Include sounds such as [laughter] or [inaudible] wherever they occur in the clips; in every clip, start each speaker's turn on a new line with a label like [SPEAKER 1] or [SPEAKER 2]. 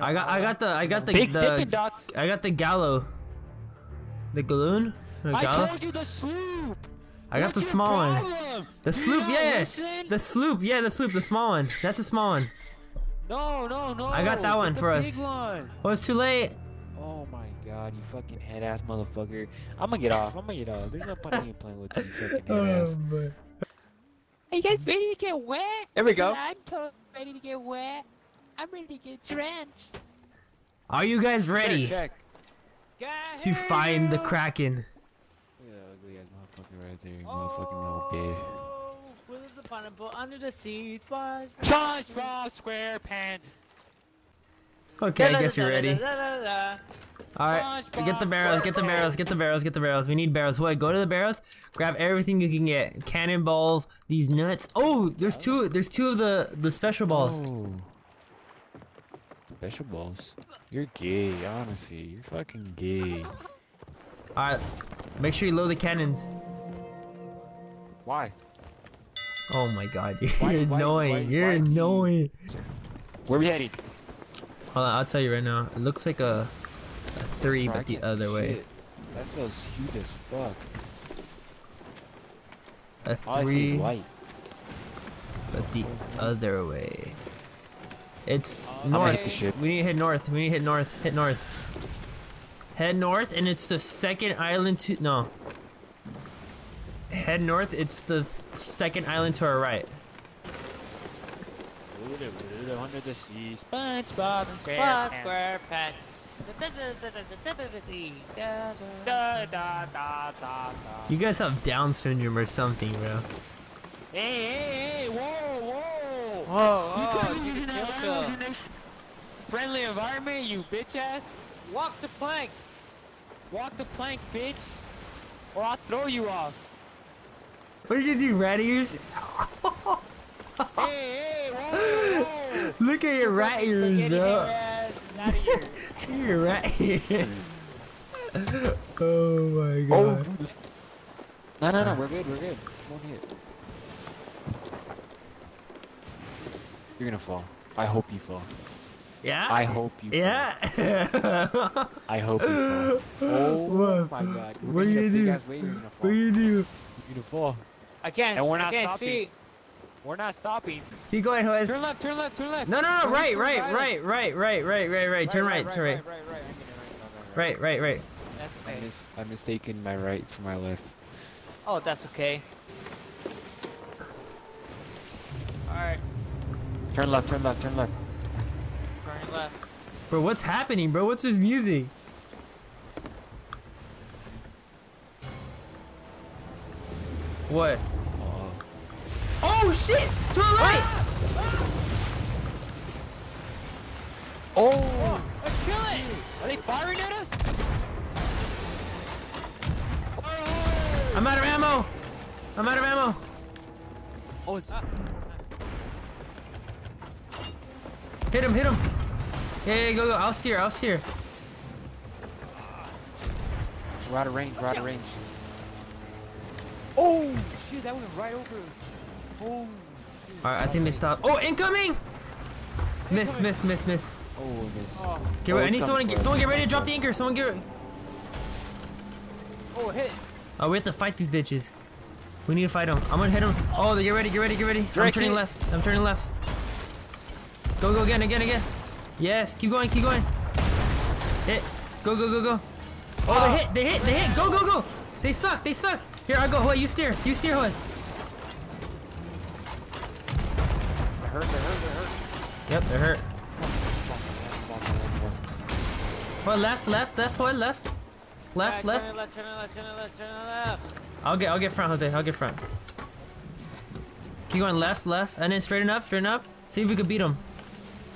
[SPEAKER 1] I got I got the I got the
[SPEAKER 2] Big
[SPEAKER 1] the
[SPEAKER 2] Dippin' Dots.
[SPEAKER 1] I got the gallo. The galleon? Or
[SPEAKER 2] I
[SPEAKER 1] gallo?
[SPEAKER 2] told you the sloop.
[SPEAKER 1] I got
[SPEAKER 2] What's
[SPEAKER 1] the
[SPEAKER 2] your
[SPEAKER 1] small one. The sloop,
[SPEAKER 2] don't
[SPEAKER 1] yeah.
[SPEAKER 2] listen?
[SPEAKER 1] The sloop, yeah, the sloop, the small one. That's the small one.
[SPEAKER 2] No, no, no.
[SPEAKER 1] I got that one for
[SPEAKER 2] big
[SPEAKER 1] us.
[SPEAKER 2] One.
[SPEAKER 1] Oh, it's too late.
[SPEAKER 2] Oh my god, you fucking head ass motherfucker. I'm gonna get off. I'm gonna get off. There's no point in playing with you [laughs] fucking
[SPEAKER 1] Oh,
[SPEAKER 2] head ass. Are you guys ready to get wet?
[SPEAKER 3] There we go.
[SPEAKER 2] I'm totally ready to get wet. I'm ready to get drenched.
[SPEAKER 1] Are you guys ready
[SPEAKER 2] Check.
[SPEAKER 1] to find the Kraken?
[SPEAKER 2] Look at that ugly ass motherfucker right there. you Motherfucking little bitch.
[SPEAKER 3] Oh, where's the pineapple under the sea? Spot.
[SPEAKER 2] SpongeBob SquarePants.
[SPEAKER 1] Okay, I guess you're ready. Alright, get the barrels, get the barrels, get the barrels, get the barrels. We need barrels. What? Go to the barrels, grab everything you can get. Cannonballs, these nuts. Oh, there's two. There's two of the the special balls.
[SPEAKER 2] Oh. Special balls. You're gay, honestly. You're fucking gay.
[SPEAKER 1] Alright, make sure you load the cannons.
[SPEAKER 2] Why?
[SPEAKER 1] Oh my god, [laughs] you're
[SPEAKER 2] Why-
[SPEAKER 1] annoying.
[SPEAKER 2] why-
[SPEAKER 1] you're
[SPEAKER 2] why do you-
[SPEAKER 1] annoying.
[SPEAKER 2] Where we heading?
[SPEAKER 1] Hold on, I'll tell you right now. It looks like a, a three,
[SPEAKER 2] Bro,
[SPEAKER 1] but the other way.
[SPEAKER 2] shit. That stuff's huge as fuck.
[SPEAKER 1] A
[SPEAKER 2] All I see
[SPEAKER 1] three, but the other way. It's
[SPEAKER 2] I'm gonna hit
[SPEAKER 1] north.
[SPEAKER 2] the ship.
[SPEAKER 1] We need to hit north. We need to hit north. Hit north. Head north, and it's the second island to no. Head north. It's the second island to our right.
[SPEAKER 2] Under the sea, SpongeBob SquarePants.
[SPEAKER 1] You guys have Down syndrome or something, bro.
[SPEAKER 2] Hey, hey, hey! Whoa, whoa!
[SPEAKER 3] Whoa,
[SPEAKER 2] You
[SPEAKER 3] oh,
[SPEAKER 2] couldn't
[SPEAKER 3] you
[SPEAKER 2] use
[SPEAKER 3] can
[SPEAKER 2] that
[SPEAKER 3] kill
[SPEAKER 2] language
[SPEAKER 3] the-
[SPEAKER 2] in this friendly environment, you bitch ass.
[SPEAKER 3] Walk the plank.
[SPEAKER 2] Walk the plank, bitch, or I'll throw you off.
[SPEAKER 1] What are you gonna do, rat ears?
[SPEAKER 2] hey, hey, whoa, whoa!
[SPEAKER 1] Look at your rat ears,
[SPEAKER 3] Get [laughs] your
[SPEAKER 1] bro.
[SPEAKER 3] ass out of here.
[SPEAKER 1] Rat ears. oh my
[SPEAKER 2] Oh,
[SPEAKER 1] god.
[SPEAKER 2] no, no, no, we're good, we're good. One hit. You're gonna fall. I hope you fall.
[SPEAKER 1] Yeah.
[SPEAKER 2] I hope you. Fall.
[SPEAKER 1] Yeah.
[SPEAKER 2] I hope you fall. Oh
[SPEAKER 1] What?
[SPEAKER 2] my god. We're
[SPEAKER 1] What
[SPEAKER 2] gonna
[SPEAKER 1] you
[SPEAKER 2] hit a
[SPEAKER 1] do?
[SPEAKER 2] ass wave, You're
[SPEAKER 1] what do you do?
[SPEAKER 2] You're gonna fall.
[SPEAKER 3] I can't.
[SPEAKER 2] And we're not
[SPEAKER 3] I can't
[SPEAKER 2] stopping.
[SPEAKER 3] see.
[SPEAKER 2] We're not stopping.
[SPEAKER 1] Keep going, Hood.
[SPEAKER 2] Turn left, turn left, turn left.
[SPEAKER 1] No, no, no,
[SPEAKER 2] Turn
[SPEAKER 1] right, right, right, right, right, right, right, right. Turn right, turn right.
[SPEAKER 2] right, right, right. I'm getting right,
[SPEAKER 1] Right, right, right.
[SPEAKER 2] I
[SPEAKER 3] okay.
[SPEAKER 2] mis- I mistaken my right for my left.
[SPEAKER 3] Oh, that's okay.
[SPEAKER 2] Turn left, turn left, turn left.
[SPEAKER 3] turn left.
[SPEAKER 1] Bro, what's happening, bro? What's this music? What?
[SPEAKER 2] Oh.
[SPEAKER 1] Oh shit! To the right!
[SPEAKER 2] Oh. oh!
[SPEAKER 3] Let's kill it!
[SPEAKER 2] Are they firing at us?
[SPEAKER 1] I'm out of ammo! I'm out of ammo!
[SPEAKER 2] Oh, it's. Ah.
[SPEAKER 1] Hit him, hit him! Yeah, yeah, go, go. I'll steer, I'll steer.
[SPEAKER 2] We're out of range, we're out of range. Oh! Shit, that went right over. Oh!
[SPEAKER 1] Alright, I think they stopped. Oh, incoming! Miss, miss, miss, miss.
[SPEAKER 2] Oh, miss. Oh.
[SPEAKER 1] Get
[SPEAKER 2] Oh,
[SPEAKER 1] ready. I
[SPEAKER 2] oh,
[SPEAKER 1] need someone to get, someone get ready to drop the anchor. Someone get.
[SPEAKER 3] Oh, hit.
[SPEAKER 1] Oh, we have to fight these bitches. We need to fight them. I'm gonna hit them. Oh, get ready, get ready, get ready. I'm turning
[SPEAKER 2] it.
[SPEAKER 1] left. I'm turning left. Go, go again, again, again. Yes, keep going, keep going. Hit. Go, go, go, go. Oh, they hit, they hit, they hit. Go, go, go. They suck, they suck. Here, I go. Hoy, you steer. You steer, Hoy.
[SPEAKER 2] They're hurt, they're hurt, they're hurt.
[SPEAKER 1] Yep, they're hurt. Hoy, left, left, left, Hoy, left. Left, left.
[SPEAKER 3] Turn left, turn left, turn left, turn left.
[SPEAKER 1] I'll get, I'll get front, Jose. I'll get front. Keep going left, left, and then straighten up, straighten up. See if we can beat them.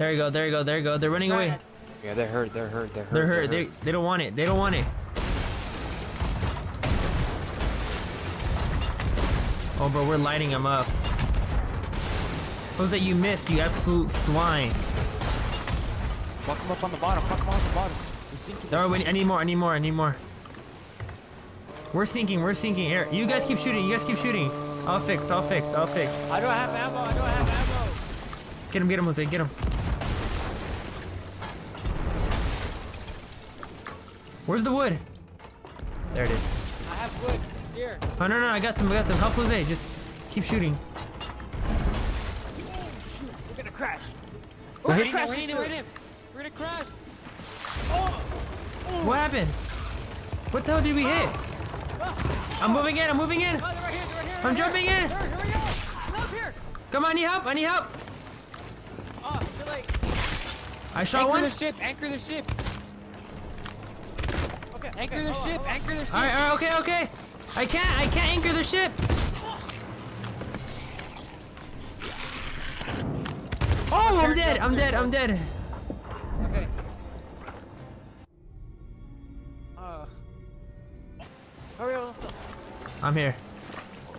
[SPEAKER 1] There you go, there you go, there you go. They're running away.
[SPEAKER 2] Yeah, they're hurt, they're hurt, they're hurt.
[SPEAKER 1] They're hurt. They, they don't want it. They don't want it. Oh, bro, we're lighting them up. What was that you missed, you absolute swine?
[SPEAKER 2] Fuck them up on the bottom, fuck them on the bottom. We're sinking.
[SPEAKER 1] Oh, wait, I need more, I need more, I need more. We're sinking, we're sinking. Here, you guys keep shooting, you guys keep shooting. I'll fix, I'll fix, I'll fix.
[SPEAKER 3] I don't have ammo, I don't have ammo.
[SPEAKER 1] Get him, get him, Jose, get him. Where's the wood? There it is.
[SPEAKER 3] I have wood. Here.
[SPEAKER 1] Oh no no, I got some. I got some. Help Jose. Just keep shooting.
[SPEAKER 3] We're gonna crash.
[SPEAKER 2] We're hitting
[SPEAKER 3] gonna
[SPEAKER 2] him, we're
[SPEAKER 3] crash
[SPEAKER 2] hitting him, we're hitting him. We're gonna crash. Oh, oh.
[SPEAKER 1] What happened? What the hell did we hit? Ah. I'm moving in. I'm moving in.
[SPEAKER 3] Oh, they're right here. They're right here.
[SPEAKER 1] I'm
[SPEAKER 3] right
[SPEAKER 1] jumping
[SPEAKER 3] here.
[SPEAKER 1] in.
[SPEAKER 3] Here, here we go. Come up here.
[SPEAKER 1] Come on, I need help. I need help.
[SPEAKER 3] Oh, too late.
[SPEAKER 1] I shot
[SPEAKER 2] Anchor
[SPEAKER 1] one.
[SPEAKER 2] the ship, anchor the ship.
[SPEAKER 3] Okay.
[SPEAKER 2] Anchor the ship, anchor the ship.
[SPEAKER 1] All right, all right, okay, okay. I can't. I can't anchor the ship. Oh, I'm dead. I'm dead. I'm dead.
[SPEAKER 3] Okay. Uh. Hurry up.
[SPEAKER 1] I'm here.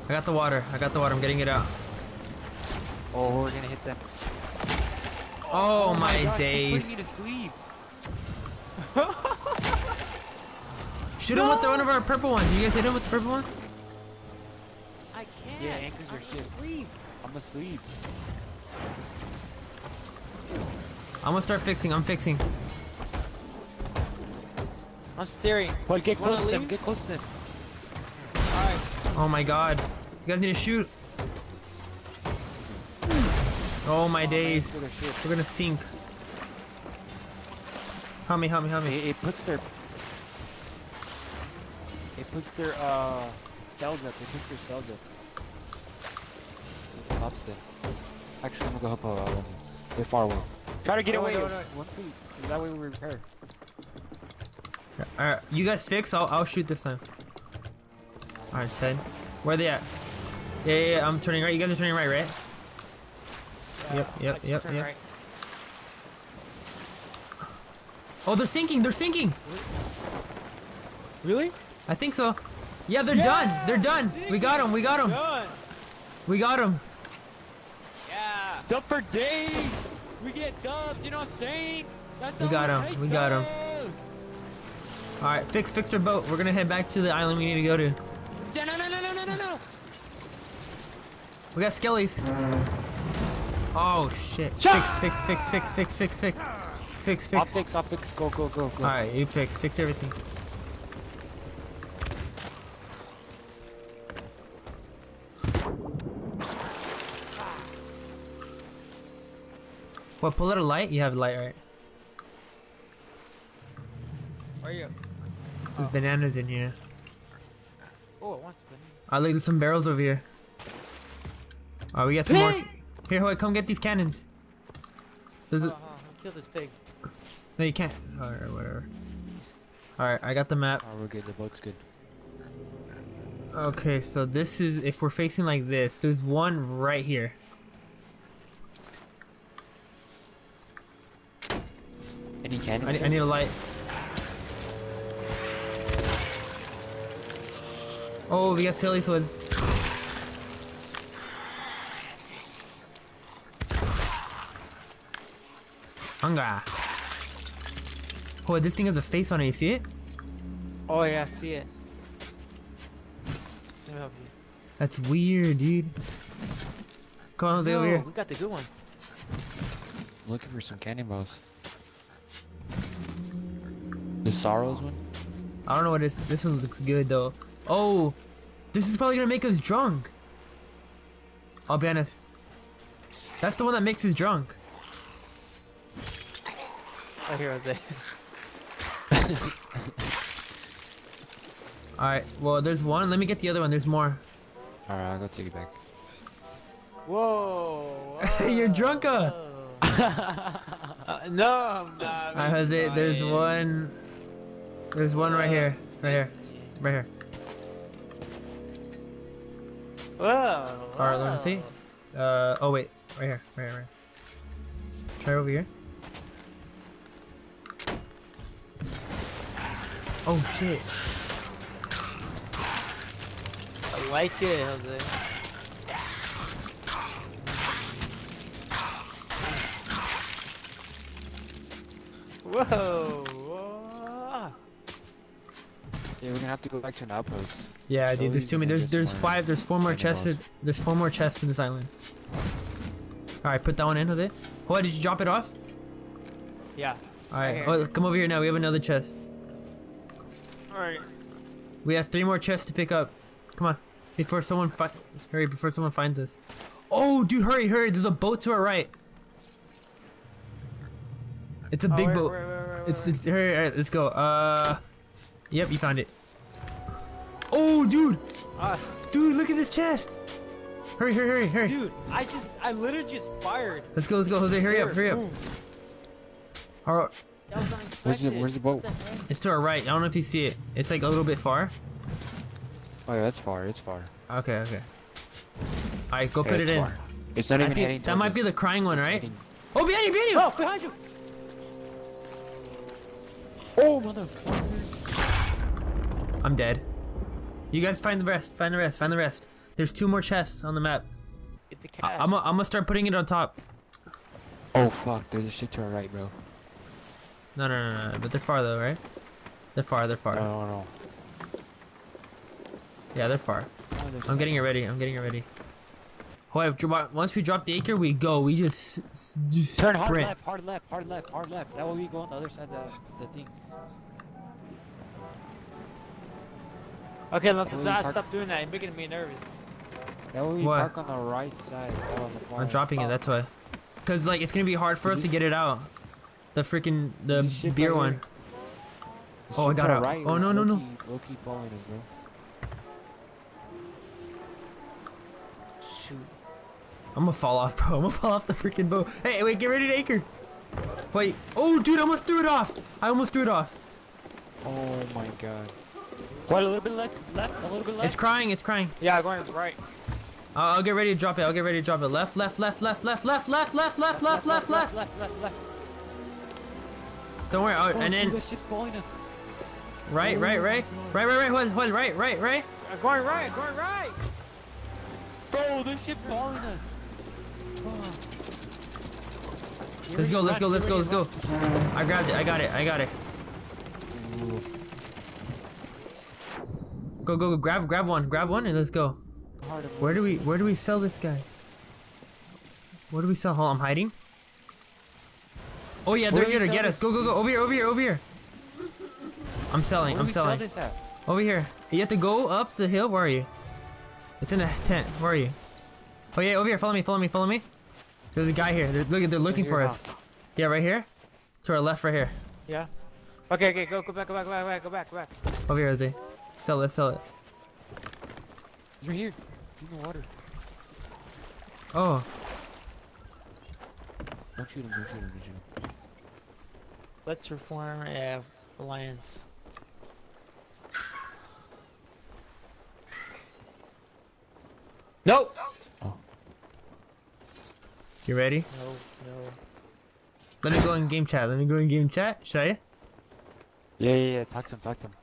[SPEAKER 1] I got the water. I got the water. I'm getting it out.
[SPEAKER 2] Oh, we're gonna hit them.
[SPEAKER 1] Oh, my,
[SPEAKER 2] gosh, he's
[SPEAKER 1] days.
[SPEAKER 2] putting me to sleep. [laughs]
[SPEAKER 1] Shoot him with the, one of our purple ones. You guys hit him with the purple one?
[SPEAKER 3] I can't.
[SPEAKER 2] Yeah, anchors your
[SPEAKER 3] I'm
[SPEAKER 2] ship.
[SPEAKER 3] asleep.
[SPEAKER 2] I'm asleep.
[SPEAKER 1] I'm gonna start fixing. I'm fixing.
[SPEAKER 3] I'm steering.
[SPEAKER 2] But get
[SPEAKER 3] Wanna
[SPEAKER 2] close to them, get close to them.
[SPEAKER 3] Alright.
[SPEAKER 1] Oh my god. You guys need to shoot. Oh my oh, days.
[SPEAKER 2] Anchor their ship.
[SPEAKER 1] We're gonna sink. Help me, help me, help me.
[SPEAKER 2] It, it puts their... It puts their, uh... Cells up, it puts their cells up. So it stops them. Actually, I'm gonna go help out Alonso. They're far away. Try to get
[SPEAKER 3] No,
[SPEAKER 2] away.
[SPEAKER 3] no, no.
[SPEAKER 2] Once we... That way we repair.
[SPEAKER 1] Alright, you guys fix. I'll, I'll shoot this time. Alright, Ted. Where are they at? Yeah, yeah, yeah, I'm turning right. You guys are turning right, right? Yep, yep,
[SPEAKER 3] I
[SPEAKER 1] yep, yep.
[SPEAKER 3] right.
[SPEAKER 1] Oh, they're sinking. They're sinking.
[SPEAKER 3] Really?
[SPEAKER 1] I think so. Yeah, they're done. They're done. We got them. We got them.
[SPEAKER 3] Done.
[SPEAKER 1] We got them.
[SPEAKER 3] Yeah.
[SPEAKER 2] Dub for days! We get dubbed, you know what I'm saying? That's
[SPEAKER 1] We got
[SPEAKER 2] take
[SPEAKER 1] we got 'em.
[SPEAKER 2] dubs.
[SPEAKER 1] Alright, fix fix their boat. We're gonna head back to the island we need to go to.
[SPEAKER 2] No, no, no, no, no, no, no!
[SPEAKER 1] We got skellies. Oh shit.
[SPEAKER 3] Shot!
[SPEAKER 1] Fix, fix, fix, fix, fix, fix, fix. Fix,
[SPEAKER 2] I'll
[SPEAKER 1] fix.
[SPEAKER 2] fix, I'll fix. Go, go, go, go.
[SPEAKER 1] Alright, you fix. Fix everything. What, pull out a light? You have light, right?
[SPEAKER 3] Where are you?
[SPEAKER 1] There's oh. bananas in here.
[SPEAKER 3] Oh, it wants to.
[SPEAKER 1] I ah, look, there's some barrels over here. Oh, we got some more.
[SPEAKER 3] Pig!
[SPEAKER 1] Here, Hoy, come get these cannons. There's
[SPEAKER 3] Hold
[SPEAKER 1] a,
[SPEAKER 3] on, hold on, I'll kill this pig.
[SPEAKER 1] no, you can't. Alright, whatever. Alright, I got the map.
[SPEAKER 2] Oh, we're good. The boat's good.
[SPEAKER 1] Okay, so this is, if we're facing like this, there's one right here.
[SPEAKER 2] Any cannons?
[SPEAKER 1] I, need- I need a light. Oh, we got Silly's wood. Hunger. Oh, this thing has a face on it. You see it?
[SPEAKER 3] Oh yeah, I see it. Let me help you.
[SPEAKER 1] That's weird, dude. Come on, Jose, over here.
[SPEAKER 3] We got the good one.
[SPEAKER 2] I'm looking for some cannonballs. The Sorrows one?
[SPEAKER 1] I don't know what this. This one looks good though. Oh, this is probably gonna make us drunk. I'll be honest. That's the one that makes us drunk.
[SPEAKER 3] Oh, here, Jose.
[SPEAKER 1] All right. Well, there's one. Let me get the other one. There's more.
[SPEAKER 2] Alright, I'll go take it back.
[SPEAKER 3] Whoa. [laughs]
[SPEAKER 1] You're drunker. [laughs]
[SPEAKER 3] uh, no, I'm not.
[SPEAKER 1] All right, Jose. There's one. There's one right here. Right here. Right here.
[SPEAKER 3] Whoa.
[SPEAKER 1] All right. Let me see. Uh. Oh wait. Right here. Right here. Right. Here. Try over here. Oh shit.
[SPEAKER 3] I like it, Jose. Whoa. whoa.
[SPEAKER 2] Yeah, we're gonna have to go back to an outpost.
[SPEAKER 1] Yeah, dude. There's too many. There's there's five. There's four more chests.
[SPEAKER 2] cannonballs.
[SPEAKER 1] There's four more chests in this island. All right, put that one in with it. What? Did you drop it off?
[SPEAKER 3] Yeah.
[SPEAKER 1] All right.
[SPEAKER 3] here.
[SPEAKER 1] Oh, come over here now. We have another chest.
[SPEAKER 3] Alright.
[SPEAKER 1] We have three more chests to pick up. Come on. Before someone fi- hurry, before someone finds us. Oh, dude, hurry, hurry. There's a boat to our right. It's a
[SPEAKER 3] Oh,
[SPEAKER 1] big
[SPEAKER 3] where-
[SPEAKER 1] boat.
[SPEAKER 3] where- where- where-
[SPEAKER 1] It's, it's hurry, hurry, let's go. Uh, yep, you found it. Oh, dude,
[SPEAKER 3] Ah,
[SPEAKER 1] dude, look at this chest. Hurry, hurry, hurry, hurry.
[SPEAKER 3] dude, I just, I literally just fired.
[SPEAKER 1] Let's go, let's go, Jose. Hurry up, hurry up.
[SPEAKER 3] boom.
[SPEAKER 1] All right,
[SPEAKER 2] Where's the- where's the boat?
[SPEAKER 3] What the heck?
[SPEAKER 1] it's to our right. I don't know if you see it. It's like a little bit far.
[SPEAKER 2] Oh yeah, that's far. It's far.
[SPEAKER 1] Okay, okay. All right, go
[SPEAKER 2] Yeah,
[SPEAKER 1] put it in.
[SPEAKER 2] far. It's not
[SPEAKER 1] I
[SPEAKER 2] even heading
[SPEAKER 1] that
[SPEAKER 2] towards
[SPEAKER 1] might be the crying one, right?
[SPEAKER 2] heading-
[SPEAKER 1] Oh, behind you, behind you.
[SPEAKER 3] Oh, behind you.
[SPEAKER 2] Oh motherfucker!
[SPEAKER 1] I'm dead. You guys find the rest. Find the rest. Find the rest. There's two more chests on the map.
[SPEAKER 3] Get the
[SPEAKER 1] I-
[SPEAKER 3] cash.
[SPEAKER 1] I'm gonna I'm gonna start putting it on top.
[SPEAKER 2] Oh fuck! There's a shit to our right, bro.
[SPEAKER 1] No, no, no, no. But they're far though, right? They're far. They're far.
[SPEAKER 2] No, no, no.
[SPEAKER 1] Yeah, they're far.
[SPEAKER 2] No, there's
[SPEAKER 1] I'm getting it ready. I'm getting it ready. Oh, once we drop the acre, we go. We just just
[SPEAKER 2] Turn hard
[SPEAKER 1] sprint.
[SPEAKER 2] left, hard left, hard left, hard left. That way we go on the other side of the, the thing.
[SPEAKER 3] Okay, let's
[SPEAKER 2] Can we
[SPEAKER 3] not
[SPEAKER 2] park-
[SPEAKER 3] stop doing that. You're making me nervous.
[SPEAKER 2] That way we
[SPEAKER 1] What?
[SPEAKER 2] park on the right side. Oh, the
[SPEAKER 1] I'm dropping it.
[SPEAKER 2] Oh,
[SPEAKER 1] That's why. Cause like it's gonna be hard for us to get it out. The freaking the beer
[SPEAKER 2] right
[SPEAKER 1] one.
[SPEAKER 2] here. Oh, the
[SPEAKER 1] Oh, I
[SPEAKER 2] ship to
[SPEAKER 1] got
[SPEAKER 2] our
[SPEAKER 1] out.
[SPEAKER 2] Right
[SPEAKER 1] Oh, no, no, no.
[SPEAKER 2] low-key- Low-key following us, bro.
[SPEAKER 3] Shoot.
[SPEAKER 1] I'm gonna fall off, [laughs] bro. I'm gonna fall off the freaking boat. Hey, wait, get ready to anchor. Wait. Oh, dude, I almost threw it off. I almost threw it off.
[SPEAKER 2] Oh my god. What? A little bit left, left, a little bit left.
[SPEAKER 1] It's crying. It's crying.
[SPEAKER 3] Yeah, going right.
[SPEAKER 1] I'll, I'll get ready to drop it. I'll get ready to drop it. Left, left, left, left, left, left, left, left, left, left, left, left.
[SPEAKER 2] left, left, left.
[SPEAKER 1] Don't worry. Oh,
[SPEAKER 2] Oh,
[SPEAKER 1] and then
[SPEAKER 2] the ship's following us.
[SPEAKER 1] right, right, right, right, right, right. Hold, hold, right, right, right.
[SPEAKER 3] I'm going right. I'm going right.
[SPEAKER 2] Bro, the ship's following us. Get
[SPEAKER 1] Let's go. Let's go. Let's go. Let's go. I grabbed it. I got it. I got it. Go, go, go. Grab, grab one. Grab one, and let's go. Where do we, where do we sell this guy? Where do we sell? Hold I'm hiding. Oh yeah, they're here to get us. Go, go, go. Over here, over here, over here. I'm selling. I'm
[SPEAKER 2] sell
[SPEAKER 1] selling. Over here. You have to go up the hill. Where are you? It's in a tent. Where are you? Oh yeah, over here. Follow me. Follow me. Follow me. There's a guy here. They're, look, they're looking for us. Yeah, right here. To our left, right here.
[SPEAKER 3] Yeah. Okay, okay, go, go back, go back, go back, go back, go back.
[SPEAKER 1] Over here, Jose. Sell it. Sell it.
[SPEAKER 2] It's right here. It's in the water.
[SPEAKER 1] Oh.
[SPEAKER 2] Don't shoot him, don't shoot him, don't shoot him.
[SPEAKER 3] Let's reform uh, alliance. Nope.
[SPEAKER 1] You ready?
[SPEAKER 3] No, no.
[SPEAKER 1] Let me go in game chat. Let me go in game chat. Should I?
[SPEAKER 2] Yeah, yeah, yeah, talk to him, talk to him.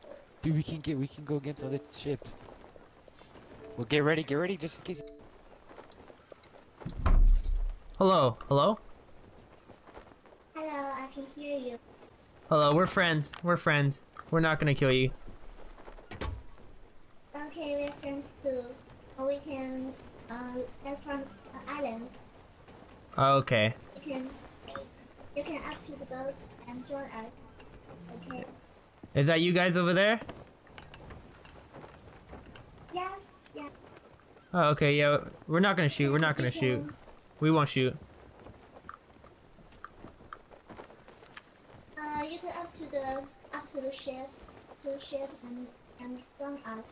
[SPEAKER 2] Dude, we can get, we can go against other ships. Well, get ready, get ready, just in case.
[SPEAKER 1] Hello. Hello.
[SPEAKER 4] Hello, I can hear you.
[SPEAKER 1] Hello. We're friends. We're friends. We're not gonna kill you.
[SPEAKER 4] Okay, we're friends too. Or we can, uh, that's from the island.
[SPEAKER 1] Okay.
[SPEAKER 4] You can, you can up to the boat and join us. Okay.
[SPEAKER 1] Is that you guys over there?
[SPEAKER 4] Yes, yes.
[SPEAKER 1] Oh, okay. Yeah. We're not gonna shoot. We're not gonna shoot. We won't shoot.
[SPEAKER 4] Uh, you can up to the, up to the ship, to the ship and, and join us.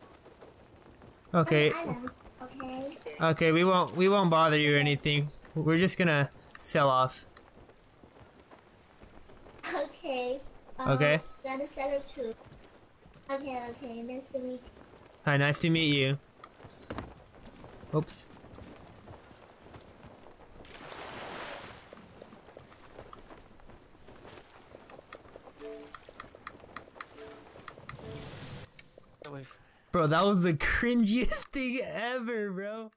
[SPEAKER 1] Okay.
[SPEAKER 4] okay?
[SPEAKER 1] Okay. We won't. We won't bother you or anything. We're just gonna sell off.
[SPEAKER 4] Okay. Uh,
[SPEAKER 1] Okay.
[SPEAKER 4] Then the seller too. Okay, okay, nice to meet you.
[SPEAKER 1] Hi. Nice to meet you. Oops. Bro, that was the [laughs] cringiest thing ever, bro.